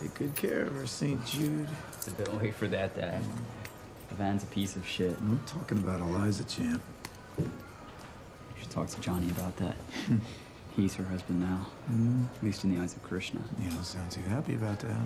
Take good care of her, St. Jude. Don't wait for that, Dad. The van's a piece of shit. I'm talking about Eliza, champ. You should talk to Johnny about that. Hmm. He's her husband now. Mm. At least in the eyes of Krishna. You don't sound too happy about that.